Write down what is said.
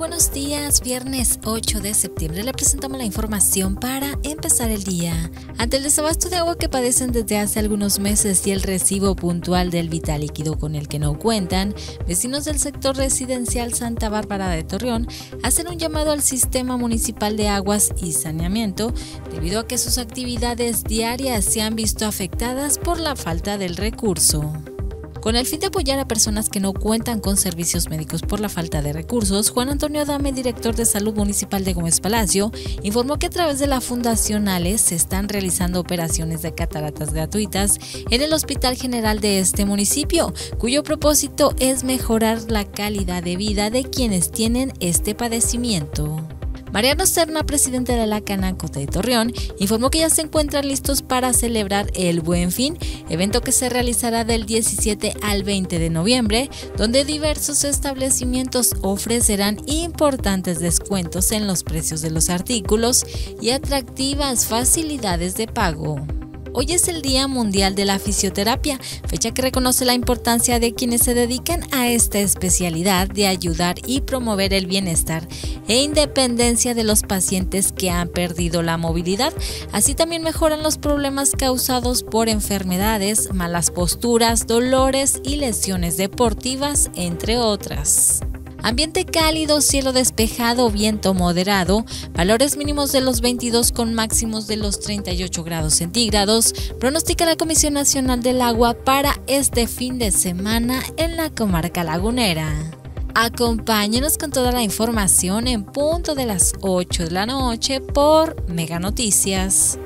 buenos días, viernes 8 de septiembre le presentamos la información para empezar el día. Ante el desabasto de agua que padecen desde hace algunos meses y el recibo puntual del vital líquido con el que no cuentan, vecinos del sector residencial Santa Bárbara de Torreón hacen un llamado al sistema municipal de aguas y saneamiento debido a que sus actividades diarias se han visto afectadas por la falta del recurso. Con el fin de apoyar a personas que no cuentan con servicios médicos por la falta de recursos, Juan Antonio Adame, director de Salud Municipal de Gómez Palacio, informó que a través de la Fundación ALES se están realizando operaciones de cataratas gratuitas en el Hospital General de este municipio, cuyo propósito es mejorar la calidad de vida de quienes tienen este padecimiento. Mariano Serna, presidente de la Canaco de Torreón, informó que ya se encuentran listos para celebrar el Buen Fin, evento que se realizará del 17 al 20 de noviembre, donde diversos establecimientos ofrecerán importantes descuentos en los precios de los artículos y atractivas facilidades de pago. Hoy es el Día Mundial de la Fisioterapia, fecha que reconoce la importancia de quienes se dedican a esta especialidad de ayudar y promover el bienestar e independencia de los pacientes que han perdido la movilidad. Así también mejoran los problemas causados por enfermedades, malas posturas, dolores y lesiones deportivas, entre otras. Ambiente cálido, cielo despejado, viento moderado, valores mínimos de los 22 con máximos de los 38 grados centígrados, pronostica la Comisión Nacional del Agua para este fin de semana en la comarca lagunera. Acompáñenos con toda la información en punto de las 8 de la noche por Mega Noticias.